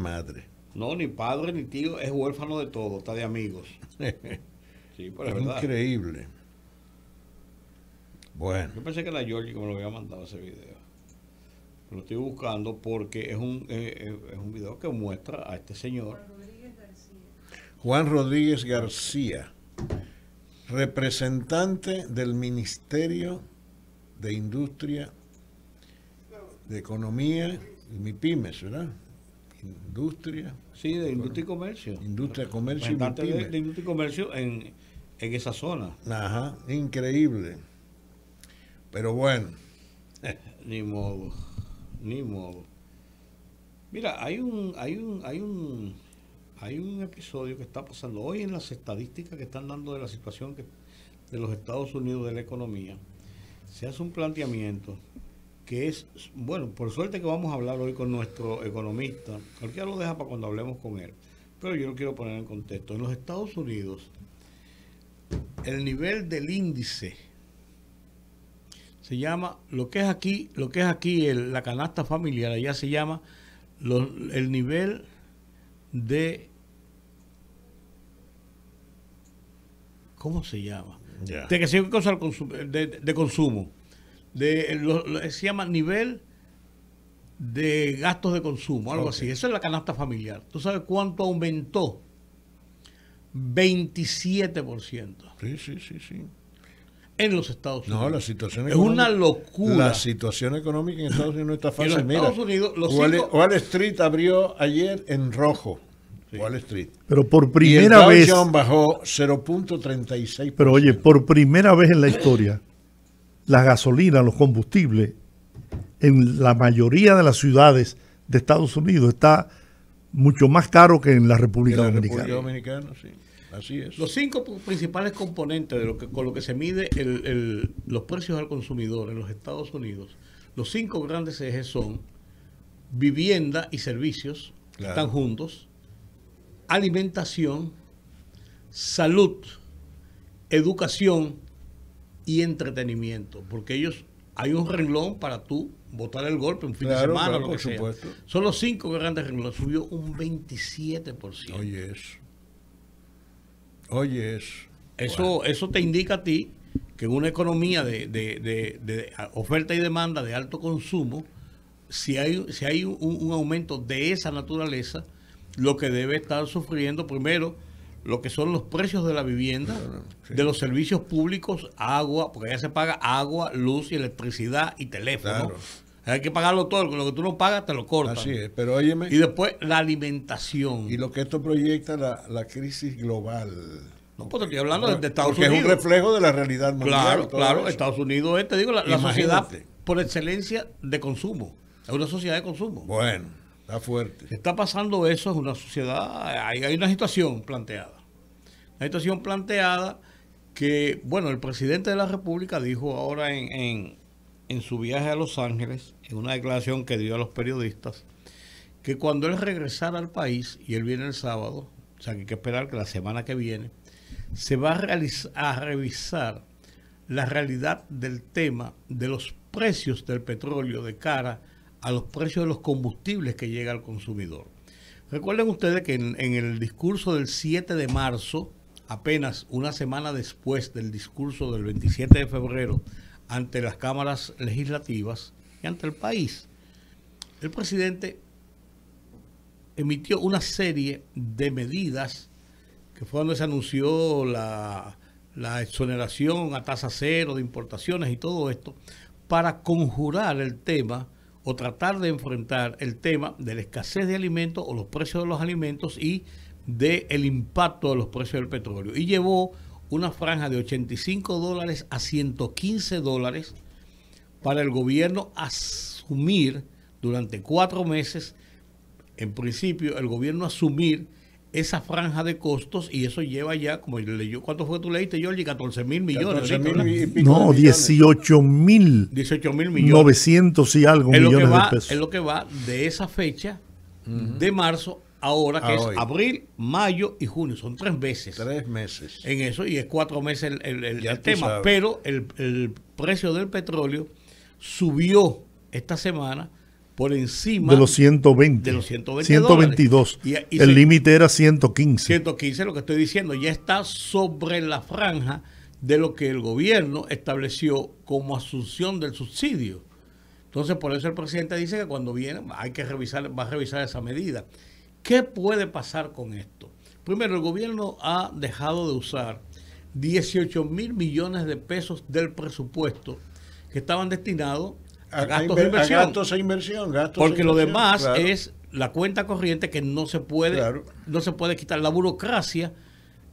madre. No, ni padre ni tío, es huérfano de todo, está de amigos. sí, pero es Increíble. Bueno. Yo pensé que era Georgie que me lo había mandado ese video. Lo estoy buscando porque es un, eh, es un video que muestra a este señor. Juan Rodríguez García, representante del Ministerio de Industria, de Economía y MIPIMES, ¿verdad? Industria. Sí, de Industria y Comercio. Industria, Comercio y de, de, Industria y Comercio en, en esa zona. Ajá, increíble. Pero bueno. ni modo, ni modo. Mira, hay un, hay un, hay un, hay un episodio que está pasando hoy en las estadísticas que están dando de la situación que, de los Estados Unidos de la economía. Se hace un planteamiento que es, bueno, por suerte que vamos a hablar hoy con nuestro economista, cualquiera lo deja para cuando hablemos con él, pero yo lo quiero poner en contexto. En los Estados Unidos, el nivel del índice se llama, lo que es aquí, lo que es aquí la canasta familiar, allá se llama el nivel de ¿cómo se llama? De que se cosa de, de, consumo. De, se llama nivel de gastos de consumo, algo así. Esa es la canasta familiar. ¿Tú sabes cuánto aumentó? 27%. Sí, sí, sí, sí en los Estados Unidos. No, la situación es una locura. La situación económica en Estados Unidos no está fácil. En Estados Unidos, los Wall, Street abrió ayer en rojo. Wall Street. Pero por primera y el Dow vez. bajó 0.36. Pero oye, por primera vez en la historia, la gasolina, los combustibles, en la mayoría de las ciudades de Estados Unidos está mucho más caro que en la República en la República Dominicana, sí. Así es. Los cinco principales componentes de lo que, con lo que se mide los precios al consumidor en los Estados Unidos, los cinco grandes ejes son vivienda y servicios, están juntos, alimentación, salud, educación y entretenimiento, porque ellos hay un renglón para tú votar el golpe un fin de semana, lo que sea. Son los cinco grandes renglones, subió un 27%. Oye, eso. Oye, eso. Eso, te indica a ti que en una economía de, oferta y demanda de alto consumo, si hay, si hay un, aumento de esa naturaleza, lo que debe estar sufriendo primero lo que son los precios de la vivienda, de los servicios públicos, agua, porque ya se paga agua, luz y electricidad y teléfono. Hay que pagarlo todo, lo que tú no pagas te lo cortan. Así es, pero óyeme. Y después la alimentación. Y lo que esto proyecta la, la crisis global. No, pues estoy hablando de, Estados Unidos. es un reflejo de la realidad mundial. Claro, claro. Estados Unidos es, te digo, la, sociedad por excelencia de consumo. Es una sociedad de consumo. Bueno, está fuerte. Está pasando eso, es una sociedad, hay, una situación planteada. Una situación planteada que, bueno, el presidente de la República dijo ahora en en su viaje a Los Ángeles, en una declaración que dio a los periodistas, que cuando él regresara al país, y él viene el sábado, o sea que hay que esperar que la semana que viene, se va a, a revisar la realidad del tema de los precios del petróleo de cara a los precios de los combustibles que llega al consumidor. Recuerden ustedes que en, el discurso del 7 de marzo, apenas una semana después del discurso del 27 de febrero ante las cámaras legislativas y ante el país. El presidente emitió una serie de medidas que fue donde se anunció la, exoneración a tasa cero de importaciones y todo esto, para conjurar el tema o tratar de enfrentar el tema de la escasez de alimentos o los precios de los alimentos y del el impacto de los precios del petróleo. Y llevó una franja de 85 dólares a 115 dólares para el gobierno asumir durante cuatro meses, en principio, el gobierno asumir esa franja de costos y eso lleva ya, como leyó, ¿cuánto fue que tú leíste, Jorge? 14 mil millones. no, 18 mil. 18 mil millones. 900 y algo millones de pesos. Es lo que va de esa fecha, de marzo ahora, que es abril, mayo y junio. Son tres meses. Tres meses. En eso, y es cuatro meses el, tema. Pero el, precio del petróleo subió esta semana por encima de los 120. De los 120 122. el límite era 115. 115, lo que estoy diciendo, ya está sobre la franja de lo que el gobierno estableció como asunción del subsidio. Entonces, por eso el presidente dice que cuando viene hay que revisar, va a revisar esa medida. ¿Qué puede pasar con esto? Primero, el gobierno ha dejado de usar 18 mil millones de pesos del presupuesto que estaban destinados a, gastos, de inversión. gastos inversión. Porque lo demás es la cuenta corriente que no se puede, no se puede quitar. La burocracia,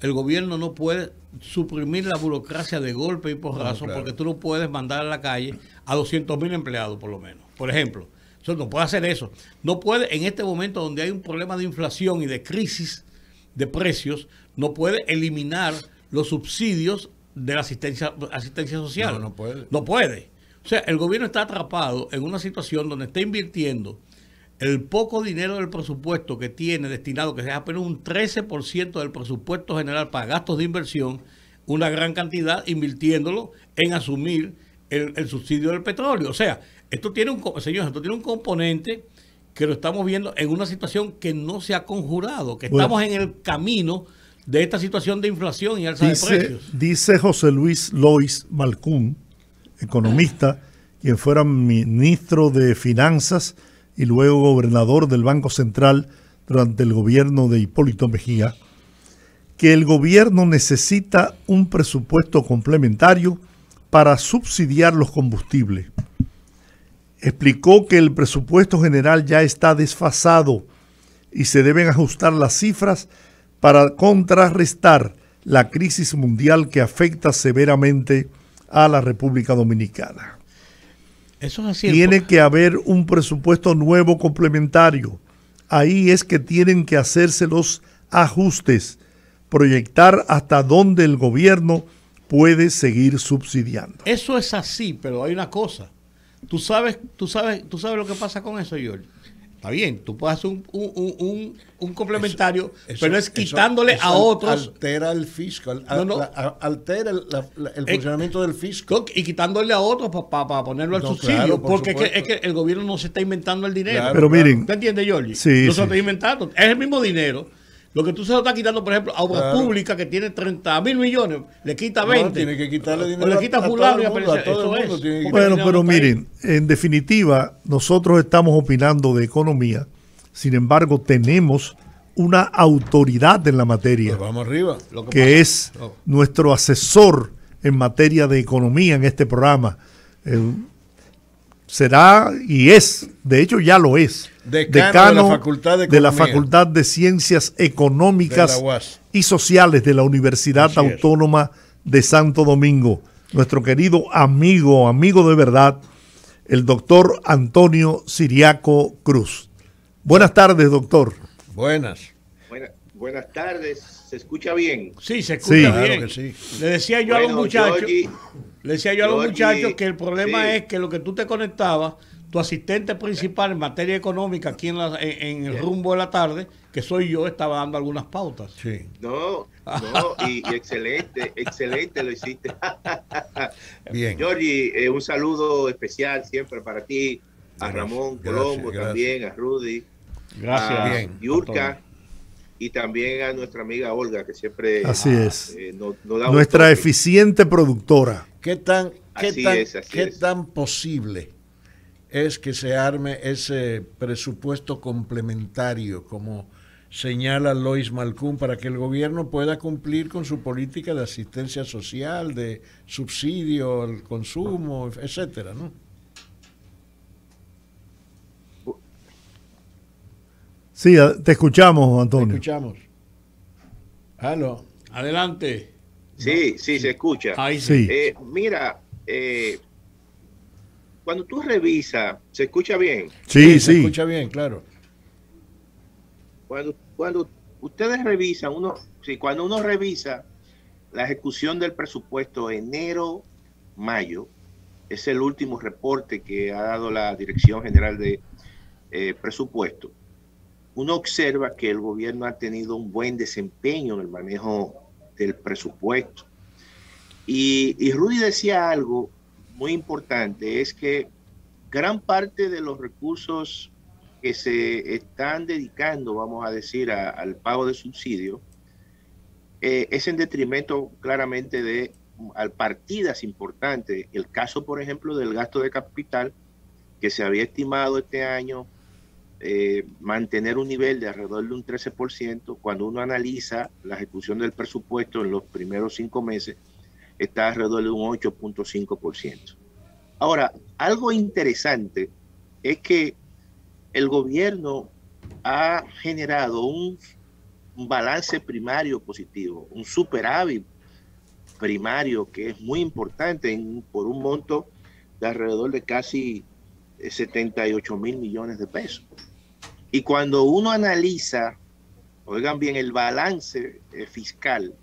el gobierno no puede suprimir la burocracia de golpe y porrazo porque tú no puedes mandar a la calle a 200 mil empleados por lo menos. Por ejemplo, eso no puede hacer eso. No puede en este momento donde hay un problema de inflación y de crisis de precios, no puede eliminar los subsidios de la asistencia, asistencia social. No, no puede. No puede. O sea, el gobierno está atrapado en una situación donde está invirtiendo el poco dinero del presupuesto que tiene destinado, que sea apenas un 13% del presupuesto general para gastos de inversión, una gran cantidad invirtiéndolo en asumir el, subsidio del petróleo. O sea, esto tiene un, señor, esto tiene un componente que lo estamos viendo en una situación que no se ha conjurado, que estamos en el camino de esta situación de inflación y alza de precios. Dice José Luis Lois Malcún, economista, quien fuera ministro de Finanzas y luego gobernador del Banco Central durante el gobierno de Hipólito Mejía, que el gobierno necesita un presupuesto complementario para subsidiar los combustibles. Explicó que el presupuesto general ya está desfasado y se deben ajustar las cifras para contrarrestar la crisis mundial que afecta severamente a la República Dominicana. Eso es así. Tiene que haber un presupuesto nuevo complementario. Ahí es que tienen que hacerse los ajustes, proyectar hasta dónde el gobierno puede seguir subsidiando. Eso es así, pero hay una cosa. Tú sabes, tú sabes, tú sabes lo que pasa con eso, George. Está bien, tú puedes hacer un, un, complementario, pero es quitándole a otros. Altera el fisco, altera el, funcionamiento del fisco. Y quitándole a otros para ponerlo al subsidio, porque es que, el gobierno no se está inventando el dinero. pero miren. ¿Te entiendes, Jorge? Sí, no se está inventando. Es el mismo dinero lo que tú se lo estás quitando, por ejemplo, a Obras Públicas que tiene 30 mil millones, le quita 20. tiene que quitarle dinero. O le quita a fulano y a Bueno, pero miren, en definitiva, nosotros estamos opinando de economía. Sin embargo, tenemos una autoridad en la materia. Pues vamos arriba. que, es oh. nuestro asesor en materia de economía en este programa. Será y es, de hecho ya lo es, decano, de, la Facultad de, la Facultad de Ciencias Económicas y Sociales de la Universidad Autónoma de Santo Domingo. Nuestro querido amigo, amigo de verdad, el doctor Antonio Siriaco Cruz. Buenas tardes, doctor. Buenas. buenas tardes. ¿Se escucha bien? Sí, se escucha bien. Le decía yo a los muchachos, le decía yo a los muchachos que el problema es que lo que tú te conectabas tu asistente principal en materia económica aquí en, en, el rumbo de la tarde, que soy yo, estaba dando algunas pautas. Sí. No, no, y, excelente, excelente lo hiciste. Bien. Georgie, eh, un saludo especial siempre para ti, a Ramón Colombo también, a Rudy, gracias. a Yurka y también a nuestra amiga Olga, que siempre Así es. Eh, nuestra eficiente productora. ¿Qué tan, qué tan, qué tan posible? es que se arme ese presupuesto complementario, como señala Lois Malcún, para que el gobierno pueda cumplir con su política de asistencia social, de subsidio al consumo, etcétera, ¿no? Sí, te escuchamos, Antonio. Te escuchamos. Halo. Adelante. Sí, sí, se escucha. Ahí sí. Eh, mira, eh, cuando tú revisas, ¿se escucha bien? Sí, sí. Se escucha bien, claro. Cuando, cuando ustedes revisan, uno, sí, cuando uno revisa la ejecución del presupuesto enero-mayo, es el último reporte que ha dado la Dirección General de eh, Presupuesto, uno observa que el gobierno ha tenido un buen desempeño en el manejo del presupuesto. Y, y Rudy decía algo muy importante es que gran parte de los recursos que se están dedicando, vamos a decir, al pago de subsidios, eh, es en detrimento claramente de al partidas importantes. El caso, por ejemplo, del gasto de capital, que se había estimado este año eh, mantener un nivel de alrededor de un 13%, cuando uno analiza la ejecución del presupuesto en los primeros cinco meses, está alrededor de un 8.5%. Ahora, algo interesante es que el gobierno ha generado un, balance primario positivo, un superávit primario que es muy importante por un monto de alrededor de casi 78 mil millones de pesos. Y cuando uno analiza, oigan bien, el balance eh, fiscal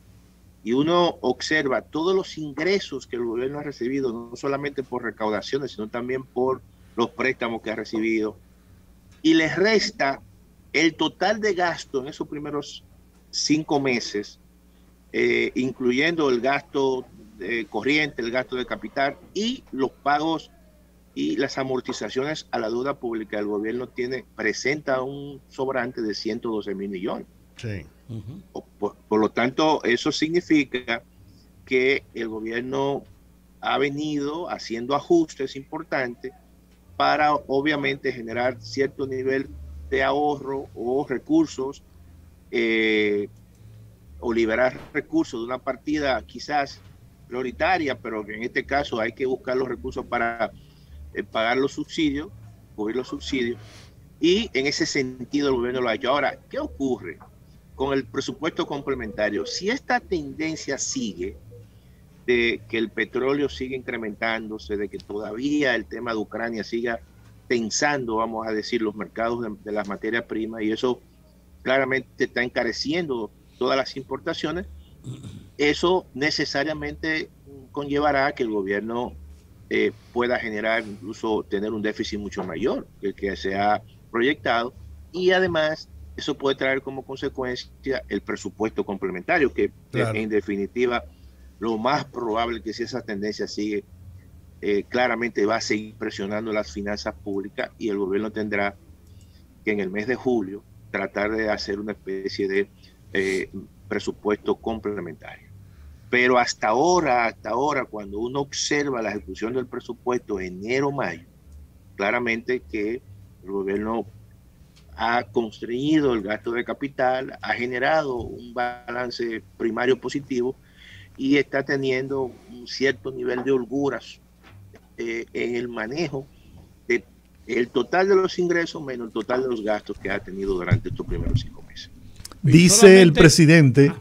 y uno observa todos los ingresos que el gobierno ha recibido, no solamente por recaudaciones, sino también por los préstamos que ha recibido, y les resta el total de gasto en esos primeros cinco meses, eh, incluyendo el gasto de corriente, el gasto de capital y los pagos y las amortizaciones a la deuda pública. El gobierno tiene presenta un sobrante de 112 mil millones. Sí por, lo tanto, eso significa que el gobierno ha venido haciendo ajustes importantes para obviamente generar cierto nivel de ahorro o recursos eh, o liberar recursos de una partida quizás prioritaria, pero en este caso hay que buscar los recursos para pagar los subsidios, cubrir los subsidios, y en ese sentido el gobierno lo ha hecho. Ahora, ¿qué ocurre? con el presupuesto complementario, si esta tendencia sigue, de que el petróleo sigue incrementándose, de que todavía el tema de Ucrania siga tensando, vamos a decir, los mercados de, las materias primas, y eso claramente está encareciendo todas las importaciones, eso necesariamente conllevará que el gobierno eh, pueda generar, incluso tener un déficit mucho mayor que el que se ha proyectado, y además eso puede traer como consecuencia el presupuesto complementario, que en definitiva lo más probable que si esa tendencia sigue, eh, claramente va a seguir presionando las finanzas públicas y el gobierno tendrá que en el mes de julio tratar de hacer una especie de eh, presupuesto complementario. Pero hasta ahora, hasta ahora, cuando uno observa la ejecución del presupuesto enero-mayo, claramente que el gobierno ha constreñido el gasto de capital, ha generado un balance primario positivo y está teniendo un cierto nivel de holguras eh, en el manejo de el total de los ingresos menos el total de los gastos que ha tenido durante estos primeros cinco meses. Dice el presidente, ah,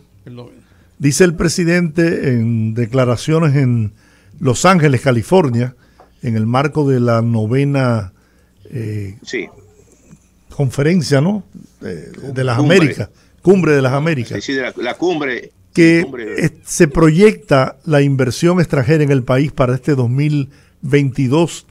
dice el presidente en declaraciones en Los Ángeles, California, en el marco de la novena eh, sí conferencia, ¿no? De, las Américas, cumbre de las Américas. Sí, de la, cumbre. Que se proyecta la inversión extranjera en el país para este 2022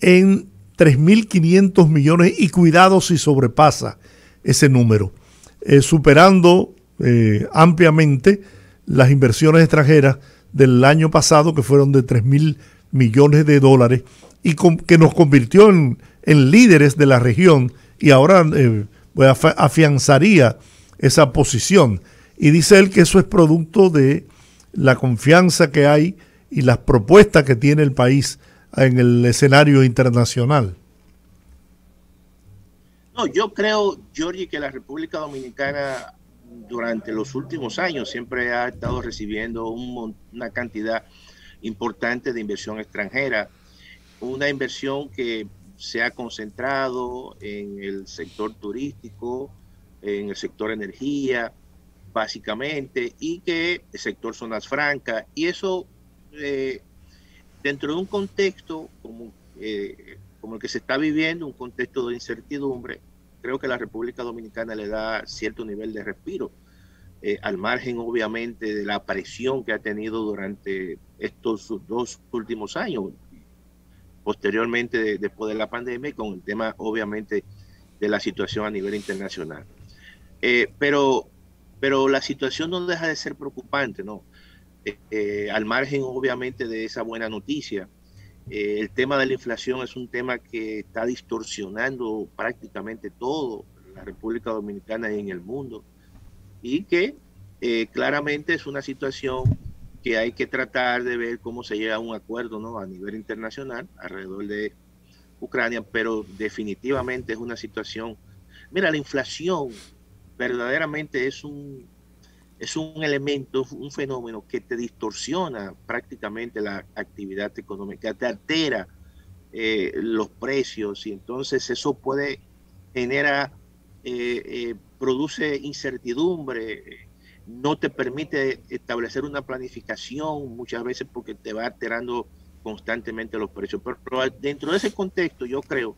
en 3.500 millones y cuidado si sobrepasa ese número, eh, superando eh, ampliamente las inversiones extranjeras del año pasado que fueron de 3.000 millones de dólares y que nos convirtió en, líderes de la región y ahora eh, afianzaría esa posición. Y dice él que eso es producto de la confianza que hay y las propuestas que tiene el país en el escenario internacional. No, yo creo, Giorgi, que la República Dominicana durante los últimos años siempre ha estado recibiendo una cantidad importante de inversión extranjera, una inversión que se ha concentrado en el sector turístico, en el sector energía, básicamente, y que el sector zonas francas, y eso eh, dentro de un contexto como, eh, como el que se está viviendo, un contexto de incertidumbre, creo que la República Dominicana le da cierto nivel de respiro, eh, al margen obviamente de la presión que ha tenido durante estos dos últimos años posteriormente después de la pandemia con el tema obviamente de la situación a nivel internacional. Eh, pero, pero la situación no deja de ser preocupante, ¿no? Eh, al margen obviamente de esa buena noticia, Eh, el tema de la inflación es un tema que está distorsionando prácticamente todo en la República Dominicana y en el mundo y que eh, claramente es una situación que hay que tratar de ver cómo se llega a un acuerdo ¿no? a nivel internacional alrededor de Ucrania, pero definitivamente es una situación. Mira, la inflación verdaderamente es un, es un elemento, un fenómeno que te distorsiona prácticamente la actividad económica, te altera eh, los precios y entonces eso puede generar, eh, eh, produce incertidumbre, no te permite establecer una planificación muchas veces porque te va alterando constantemente los precios. Pero, dentro de ese contexto yo creo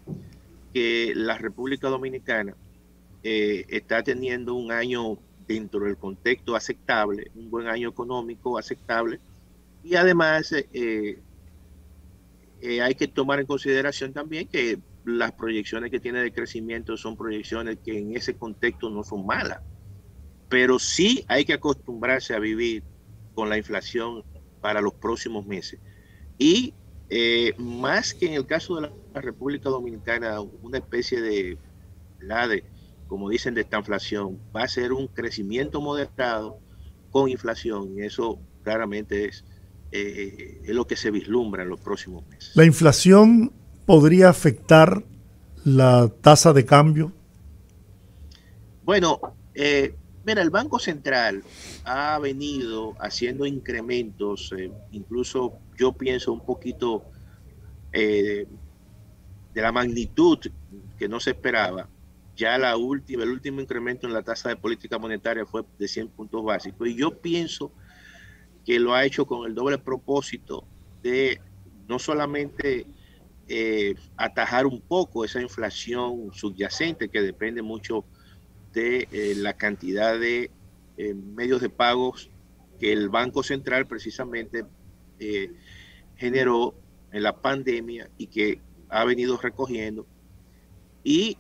que la República Dominicana está teniendo un año dentro del contexto aceptable, un buen año económico aceptable. Y además eh, eh, hay que tomar en consideración también que las proyecciones que tiene de crecimiento son proyecciones que en ese contexto no son malas. Pero sí hay que acostumbrarse a vivir con la inflación para los próximos meses. Y eh, más que en el caso de la República Dominicana, una especie de, de como dicen, de esta inflación, va a ser un crecimiento moderado con inflación y eso claramente es, eh, es lo que se vislumbra en los próximos meses. ¿La inflación podría afectar la tasa de cambio? Bueno, eh, mira, el Banco Central ha venido haciendo incrementos, eh, incluso yo pienso un poquito de la magnitud que no se esperaba, ya la última, el último incremento en la tasa de política monetaria fue de 100 puntos básicos. Y yo pienso que lo ha hecho con el doble propósito de no solamente eh, atajar un poco esa inflación subyacente que depende mucho de eh, la cantidad de eh, medios de pagos que el Banco Central precisamente generó en la pandemia y que ha venido recogiendo. Y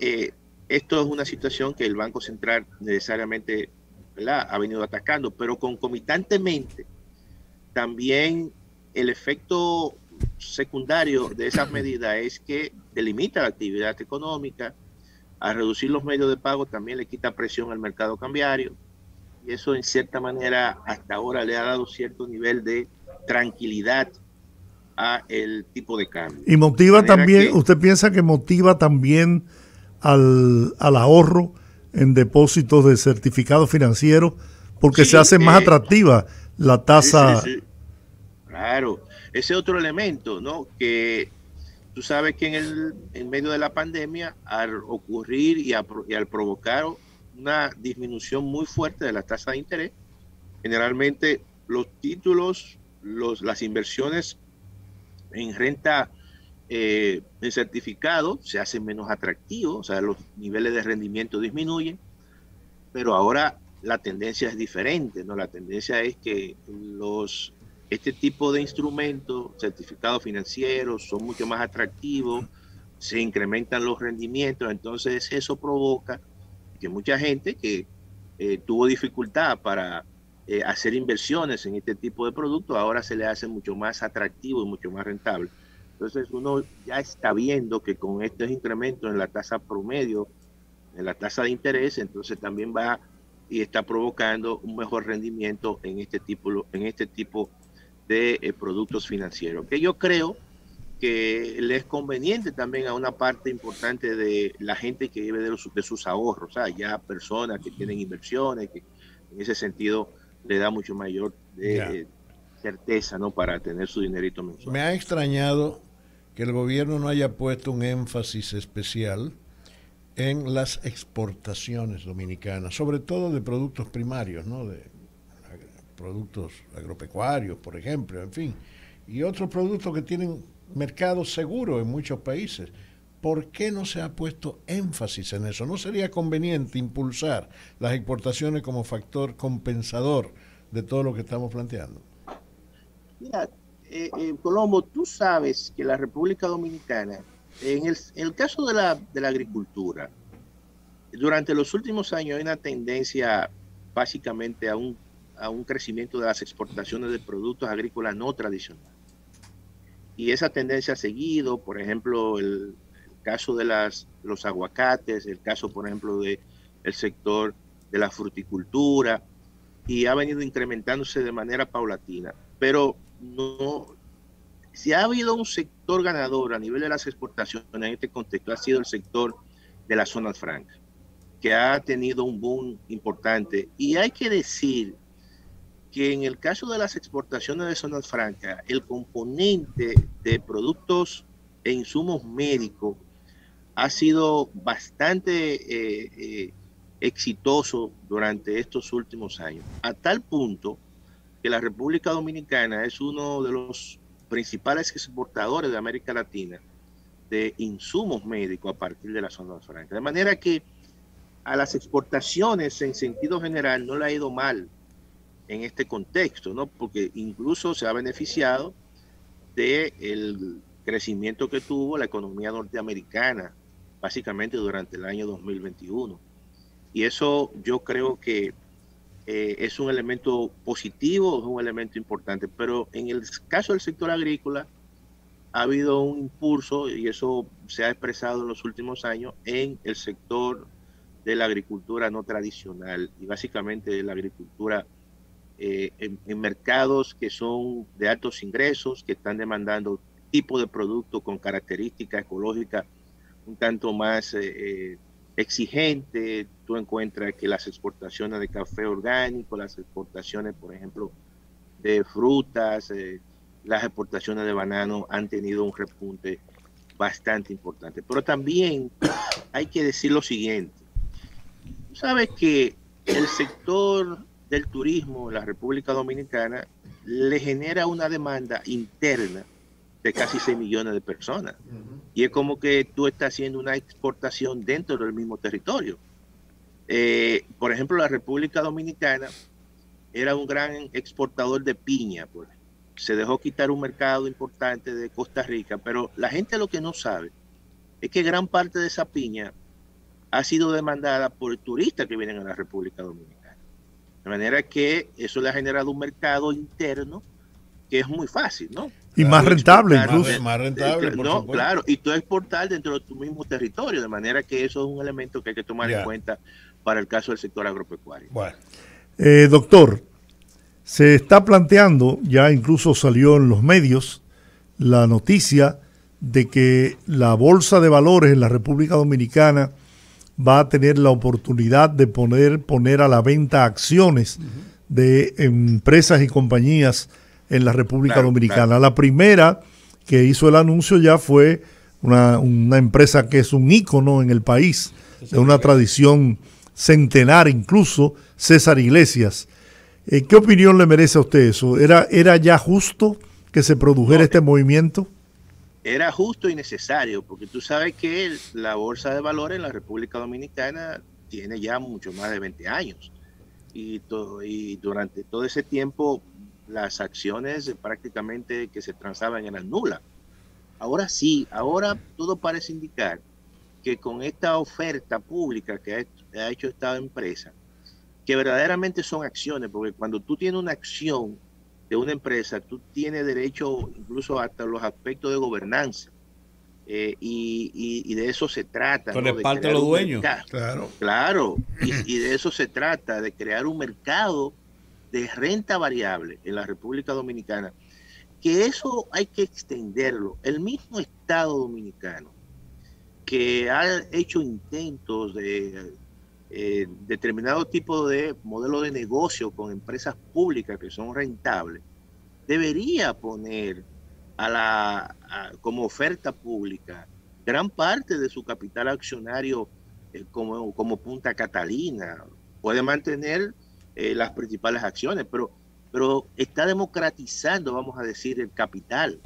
esto es una situación que el Banco Central necesariamente ha venido atacando, pero concomitantemente también el efecto secundario de esas medidas es que delimita la actividad económica, a reducir los medios de pago también le quita presión al mercado cambiario y eso en cierta manera hasta ahora le ha dado cierto nivel de tranquilidad a el tipo de cambio. Y motiva también, usted piensa que motiva también al, ahorro en depósitos de certificados financieros porque se hace más eh, atractiva la tasa. claro, ese otro elemento, ¿no? Que tú sabes que en, el, en medio de la pandemia, al ocurrir y, al provocar una disminución muy fuerte de la tasa de interés, generalmente los títulos, los, las inversiones en renta eh, el certificado se hace menos atractivo, o sea, los niveles de rendimiento disminuyen, pero ahora la tendencia es diferente, ¿no? La tendencia es que los, este tipo de instrumentos, certificados financieros, son mucho más atractivos, se incrementan los rendimientos, entonces eso provoca que mucha gente que eh, tuvo dificultad para eh, hacer inversiones en este tipo de productos, ahora se le hace mucho más atractivo y mucho más rentable. Entonces uno ya está viendo que con estos incrementos en la tasa promedio, en la tasa de interés, entonces también va y está provocando un mejor rendimiento en este tipo, en este tipo de eh, productos financieros. Que yo creo que le es conveniente también a una parte importante de la gente que vive de, de sus ahorros, o sea, ya personas que tienen inversiones, que en ese sentido le da mucho mayor eh, certeza ¿no? para tener su dinerito mensual. Me ha extrañado que el gobierno no haya puesto un énfasis especial en las exportaciones dominicanas, sobre todo de productos primarios, ¿no? de productos agropecuarios, por ejemplo, en fin, y otros productos que tienen mercado seguro en muchos países. ¿Por qué no se ha puesto énfasis en eso? ¿No sería conveniente impulsar las exportaciones como factor compensador de todo lo que estamos planteando? Eh, eh, Colombo, tú sabes que la República Dominicana, en el, caso de la, de la agricultura, durante los últimos años hay una tendencia básicamente a un, a un crecimiento de las exportaciones de productos agrícolas no tradicionales. y esa tendencia ha seguido, por ejemplo, el, caso de las, los aguacates, el caso, por ejemplo, del el sector de la fruticultura, y ha venido incrementándose de manera paulatina. Pero no, si ha habido un sector ganador a nivel de las exportaciones en este contexto, ha sido el sector de las zonas francas, que ha tenido un boom importante. Y hay que decir que en el caso de las exportaciones de zonas francas, el componente de productos e insumos médicos ha sido bastante eh, eh, exitoso durante estos últimos años, a tal punto que la República Dominicana es uno de los principales exportadores de América Latina de insumos médicos a partir de la zona franca. De manera que a las exportaciones en sentido general no le ha ido mal en este contexto, ¿no? Porque incluso se ha beneficiado del el crecimiento que tuvo la economía norteamericana, básicamente durante el año 2021. Y eso yo creo que eh, es un elemento positivo, es un elemento importante. Pero en el caso del sector agrícola, ha habido un impulso, y eso se ha expresado en los últimos años, en el sector de la agricultura no tradicional y básicamente la agricultura eh, en, mercados que son de altos ingresos, que están demandando tipo de producto con características ecológicas un tanto más eh, exigente. Tú encuentras que las exportaciones de café orgánico, las exportaciones, por ejemplo, de frutas, eh, las exportaciones de banano han tenido un repunte bastante importante. Pero también hay que decir lo siguiente. Sabes que el sector del turismo en la República Dominicana le genera una demanda interna de casi 6 millones de personas. Y es como que tú estás haciendo una exportación dentro del mismo territorio. Eh, por ejemplo, la República Dominicana era un gran exportador de piña. Pues. Se dejó quitar un mercado importante de Costa Rica, pero la gente lo que no sabe es que gran parte de esa piña ha sido demandada por turistas que vienen a la República Dominicana. De manera que eso le ha generado un mercado interno que es muy fácil, ¿no? Y más rentable, incluso. Más rentable, no, claro, y tú exportar dentro de tu mismo territorio, de manera que eso es un elemento que hay que tomar en cuenta para el caso del sector agropecuario. Bueno. Eh, doctor, se está planteando, ya incluso salió en los medios, la noticia de que la Bolsa de Valores en la República Dominicana va a tener la oportunidad de poner, poner a la venta acciones de empresas y compañías en la República Dominicana. La primera que hizo el anuncio ya fue una, empresa que es un ícono en el país, de una tradición centenar incluso, César Iglesias. Eh, ¿Qué opinión le merece a usted eso? ¿Era, era ya justo que se produjera este movimiento? era justo y necesario, porque tú sabes que la bolsa de valores en la República Dominicana tiene ya mucho más de 20 años. Y, y durante todo ese tiempo las acciones prácticamente que se transaban eran nulas. Ahora sí, ahora todo parece indicar que con esta oferta pública que ha hecho esta empresa, que verdaderamente son acciones, porque cuando tú tienes una acción de una empresa, tú tienes derecho incluso hasta los aspectos de gobernanza. Eh, y, de eso se trata. Con el parte de los dueños. Claro. Claro. Y, de eso se trata, de crear un mercado de renta variable en la República Dominicana. Que eso hay que extenderlo. El mismo Estado dominicano que ha hecho intentos de eh, determinado tipo de modelo de negocio con empresas públicas que son rentables, debería poner a la, como oferta pública gran parte de su capital accionario eh, como, como Punta Catalina. Puede mantener eh, las principales acciones, pero, pero está democratizando, vamos a decir, el capital.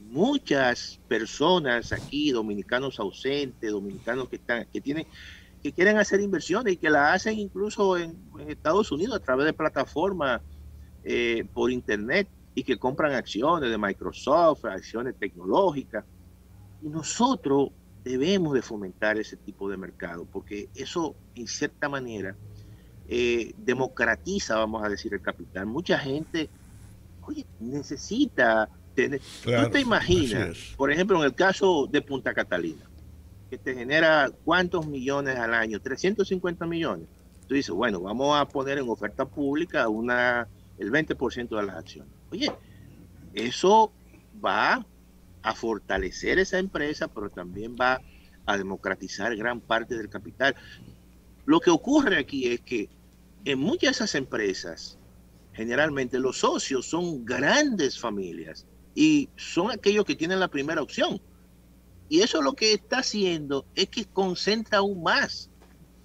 Muchas personas aquí, dominicanos ausentes, dominicanos que, están, que tienen que quieren hacer inversiones y que la hacen incluso en, Estados Unidos a través de plataformas eh, por internet y que compran acciones de Microsoft, acciones tecnológicas. Y nosotros debemos de fomentar ese tipo de mercado porque eso en cierta manera eh, democratiza, vamos a decir, el capital. Mucha gente, oye, necesita tú te imaginas, por ejemplo, en el caso de Punta Catalina, que te genera cuántos millones al año, 350 millones. Tú dices, bueno, vamos a poner en oferta pública una, el 20% de las acciones. Oye, eso va a fortalecer esa empresa, pero también va a democratizar gran parte del capital. Lo que ocurre aquí es que en muchas de esas empresas, generalmente los socios son grandes familias y son aquellos que tienen la primera opción. Y eso lo que está haciendo es que concentra aún más,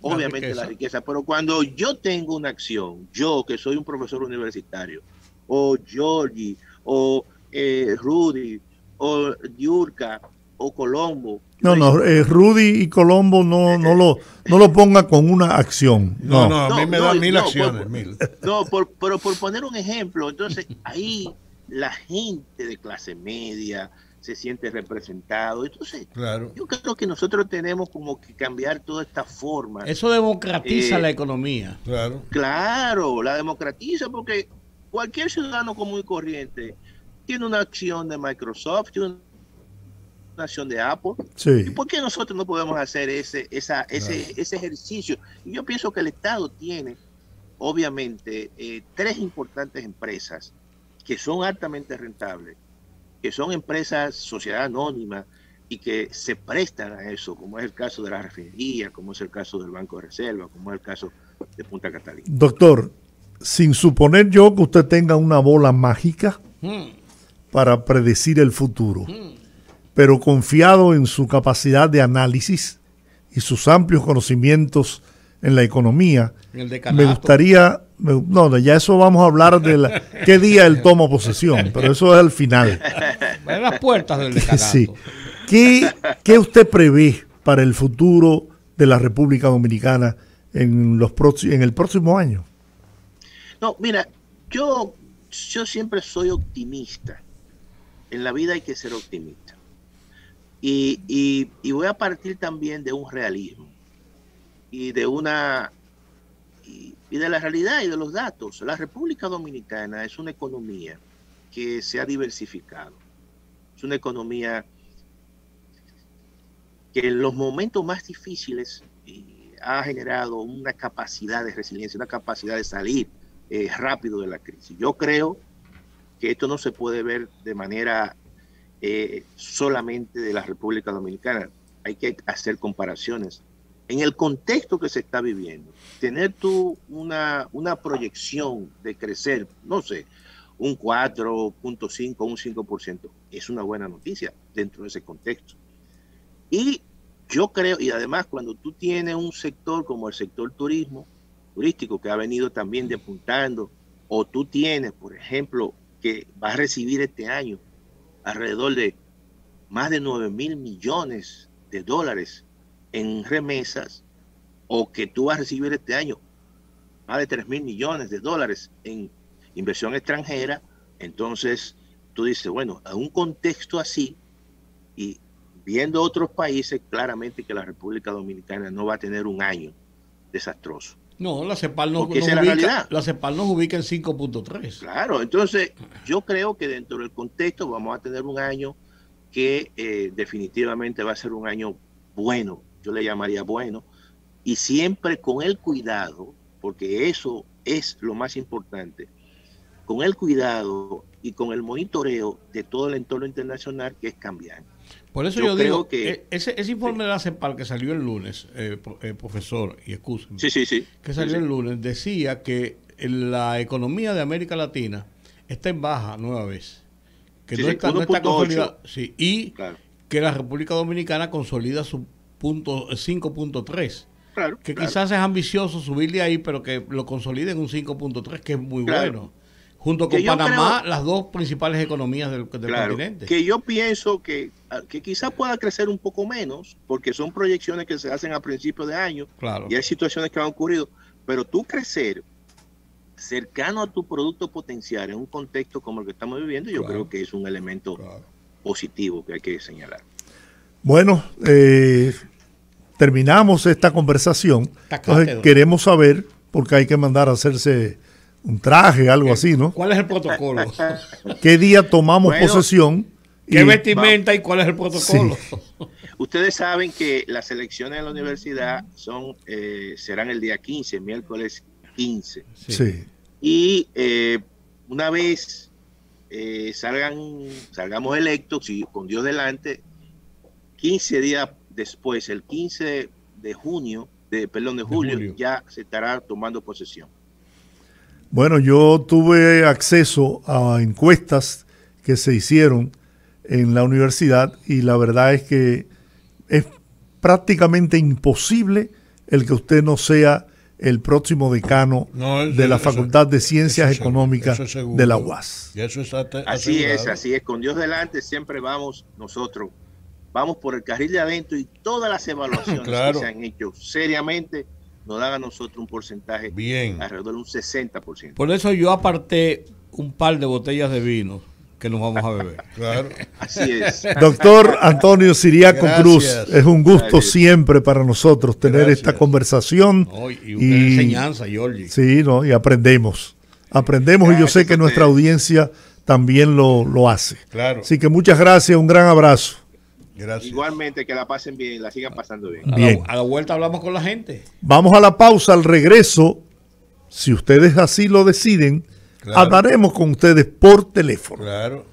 obviamente, la riqueza. Pero cuando yo tengo una acción, yo que soy un profesor universitario, o Georgie, o eh, Rudy, o Yurka, o Colombo. No, no, eh, Rudy y Colombo no, no, lo, no lo ponga con una acción. No, no, a mí me dan mil acciones. No, pero por poner un ejemplo, entonces ahí la gente de clase media se siente representado. Entonces, claro. yo creo que nosotros tenemos como que cambiar toda esta forma. Eso democratiza eh, la economía. Claro. Claro, la democratiza porque cualquier ciudadano común y corriente tiene una acción de Microsoft, tiene una acción de Apple. ¿Y por qué nosotros no podemos hacer ese, esa, ese, ese ejercicio? Y yo pienso que el Estado tiene, obviamente, eh, tres importantes empresas que son altamente rentables, que son empresas, sociedad anónima, y que se prestan a eso, como es el caso de la refinería, como es el caso del Banco de Reserva, como es el caso de Punta Catalina. Doctor, sin suponer yo que usted tenga una bola mágica hmm. para predecir el futuro, hmm. Pero confiado en su capacidad de análisis y sus amplios conocimientos en la economía, me gustaría no, ya eso vamos a hablar de qué día él toma posesión, pero eso es al final. En las puertas del decanato. Sí. ¿Qué, usted prevé para el futuro de la República Dominicana en, los en el próximo año? No, mira, yo, yo siempre soy optimista. En la vida hay que ser optimista. Y, y voy a partir también de un realismo y de una y de la realidad y de los datos. La República Dominicana es una economía que se ha diversificado. Es una economía que en los momentos más difíciles ha generado una capacidad de resiliencia, una capacidad de salir eh, rápido de la crisis. Yo creo que esto no se puede ver de manera eh, solamente de la República Dominicana. Hay que hacer comparaciones en el contexto que se está viviendo, tener tú una, una proyección de crecer, no sé, un 4.5, un 5%, es una buena noticia dentro de ese contexto. Y yo creo, y además cuando tú tienes un sector como el sector turismo, turístico, que ha venido también depuntando, o tú tienes, por ejemplo, que va a recibir este año alrededor de más de 9 mil millones de dólares en remesas o que tú vas a recibir este año más de 3 mil millones de dólares en inversión extranjera, entonces tú dices, bueno, en un contexto así y viendo otros países, claramente que la República Dominicana no va a tener un año desastroso. No, la CEPAL nos, ubica, la, la CEPAL nos ubica en 5.3. Claro, entonces yo creo que dentro del contexto vamos a tener un año que eh, definitivamente va a ser un año bueno yo le llamaría bueno, y siempre con el cuidado, porque eso es lo más importante, con el cuidado y con el monitoreo de todo el entorno internacional que es cambiante. Por eso yo, digo que e, ese, informe de la CEPAL que salió el lunes, eh, eh, profesor, y excúsenme, sí, sí, sí. que salió el lunes, decía que la economía de América Latina está en baja nueva vez. Que no, está, no, está, consolidada. Sí, y que la República Dominicana consolida su 5.3. Claro, que quizás es ambicioso subirle ahí, pero que lo consolide en un 5.3, que es muy bueno. Junto con Panamá, las dos principales economías del, continente. Que yo pienso que, que quizás pueda crecer un poco menos, porque son proyecciones que se hacen a principios de año claro. y hay situaciones que han ocurrido, pero tú crecer cercano a tu producto potencial en un contexto como el que estamos viviendo, yo creo que es un elemento positivo que hay que señalar. Bueno, eh, terminamos esta conversación. Entonces, queremos saber, porque hay que mandar a hacerse un traje, algo así, ¿no? ¿Cuál es el protocolo? ¿Qué día tomamos posesión? ¿Qué vestimenta y cuál es el protocolo? Ustedes saben que las elecciones en la universidad son eh, serán el día 15, miércoles 15. Sí. Y eh, una vez eh, salgan, salgamos electos y con Dios delante, 15 días después, el 15 de junio, de, perdón, de julio, ya se estará tomando posesión. Bueno, yo tuve acceso a encuestas que se hicieron en la universidad y la verdad es que es prácticamente imposible el que usted no sea el próximo decano de la Facultad de Ciencias Económicas de la UAS. así es, así es. Con Dios delante siempre vamos nosotros, vamos por el carril de adentro y todas las evaluaciones que se han hecho seriamente nos dan a nosotros un porcentaje Bien. alrededor de un 60%. Por eso yo aparté un par de botellas de vino que nos vamos a beber. Claro. Así es. Doctor Antonio Siriaco Cruz, es un gusto siempre para nosotros tener esta conversación. y una enseñanza, Jorge. Sí, ¿no? y aprendemos. Aprendemos y yo sé que nuestra audiencia también lo, lo hace. Claro. Así que muchas gracias, un gran abrazo. Gracias. Igualmente, que la pasen bien, la sigan pasando bien. bien. A, la, vuelta hablamos con la gente. Vamos a la pausa, al regreso, si ustedes así lo deciden, hablaremos con ustedes por teléfono. Claro.